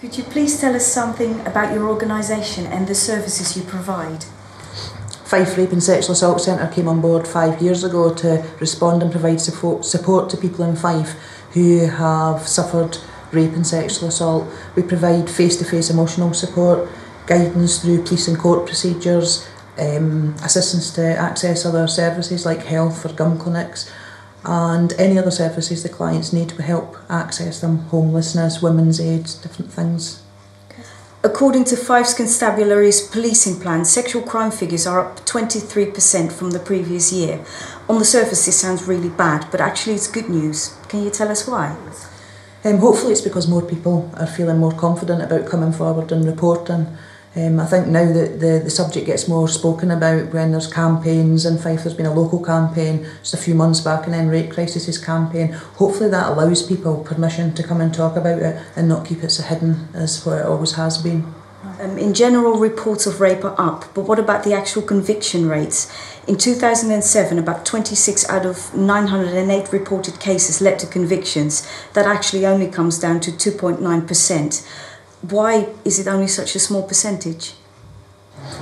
Could you please tell us something about your organisation and the services you provide? Fife Rape and Sexual Assault Centre came on board five years ago to respond and provide support to people in Fife who have suffered rape and sexual assault. We provide face-to-face -face emotional support, guidance through police and court procedures, um, assistance to access other services like health or gum clinics, and any other services the clients need to help access them, homelessness, women's aid, different things. According to Fife's Constabulary's policing plan, sexual crime figures are up 23% from the previous year. On the surface, this sounds really bad, but actually, it's good news. Can you tell us why? Um, hopefully, it's because more people are feeling more confident about coming forward and reporting. Um, I think now that the, the subject gets more spoken about when there's campaigns in Fife, there's been a local campaign just a few months back and then Rape Crisis campaign. Hopefully that allows people permission to come and talk about it and not keep it so hidden as what it always has been. Um, in general, reports of rape are up, but what about the actual conviction rates? In 2007, about 26 out of 908 reported cases led to convictions. That actually only comes down to 2.9% why is it only such a small percentage?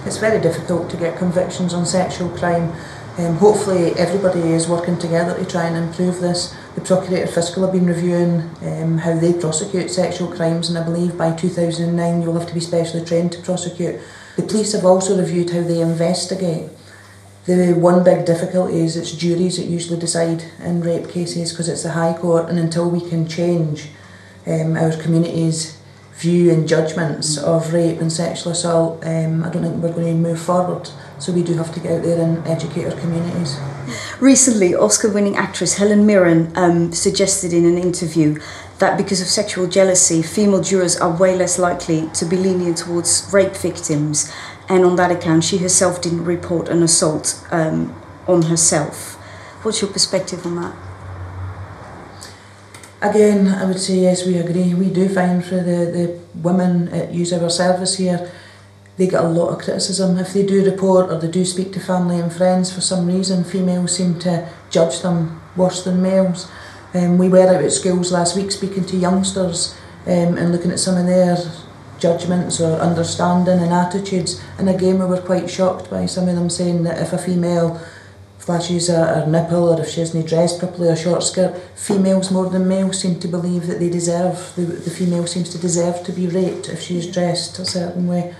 It's very difficult to get convictions on sexual crime. Um, hopefully everybody is working together to try and improve this. The Procurator Fiscal have been reviewing um, how they prosecute sexual crimes and I believe by 2009 you'll have to be specially trained to prosecute. The police have also reviewed how they investigate. The one big difficulty is it's juries that usually decide in rape cases because it's the High Court and until we can change um, our communities view and judgments of rape and sexual assault, um, I don't think we're going to move forward. So we do have to get out there and educate our communities. Recently, Oscar winning actress Helen Mirren um, suggested in an interview that because of sexual jealousy, female jurors are way less likely to be lenient towards rape victims. And on that account, she herself didn't report an assault um, on herself. What's your perspective on that? Again, I would say yes, we agree. We do find for the, the women that use our service here, they get a lot of criticism. If they do report or they do speak to family and friends for some reason, females seem to judge them worse than males. Um, we were out at schools last week speaking to youngsters um, and looking at some of their judgments or understanding and attitudes. And again, we were quite shocked by some of them saying that if a female flashes a, her nipple or if she isn't dressed properly, a short skirt, females more than males seem to believe that they deserve, the, the female seems to deserve to be raped if she's dressed a certain way.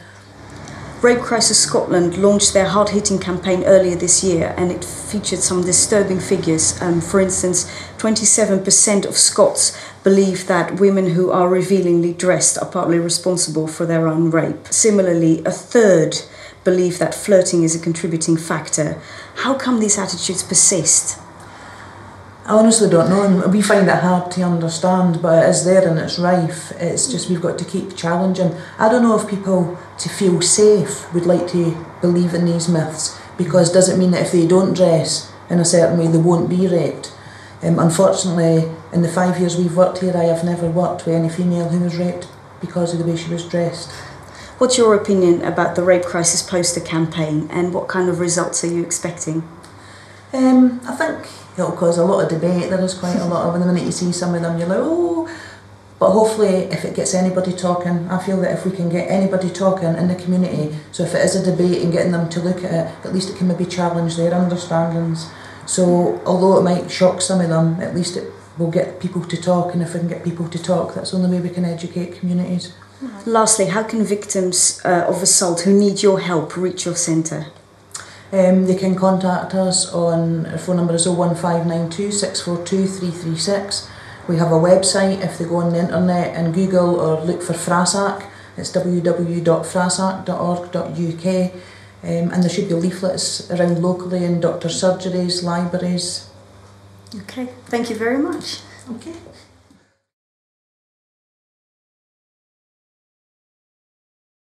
Rape Crisis Scotland launched their hard hitting campaign earlier this year and it featured some disturbing figures. Um, for instance, 27% of Scots believe that women who are revealingly dressed are partly responsible for their own rape. Similarly, a third believe that flirting is a contributing factor. How come these attitudes persist? I honestly don't know, and we find it hard to understand, but it is there and it's rife. It's just we've got to keep challenging. I don't know if people, to feel safe, would like to believe in these myths, because does it mean that if they don't dress in a certain way, they won't be raped? Um, unfortunately, in the five years we've worked here, I have never worked with any female who was raped because of the way she was dressed. What's your opinion about the Rape Crisis poster campaign and what kind of results are you expecting? Um, I think it'll cause a lot of debate. There is quite a lot of, and the minute you see some of them, you're like, oh. But hopefully, if it gets anybody talking, I feel that if we can get anybody talking in the community, so if it is a debate and getting them to look at it, at least it can maybe challenge their understandings. So, although it might shock some of them, at least it will get people to talk, and if we can get people to talk, that's the only way we can educate communities. Lastly, how can victims uh, of assault who need your help reach your centre? Um, they can contact us on our phone number is 01592 642 336. We have a website if they go on the internet and Google or look for FRASAC. It's www.frasac.org.uk um, and there should be leaflets around locally in doctor surgeries, libraries. Okay, thank you very much. Okay.